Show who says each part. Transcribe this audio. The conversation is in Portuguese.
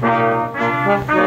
Speaker 1: Música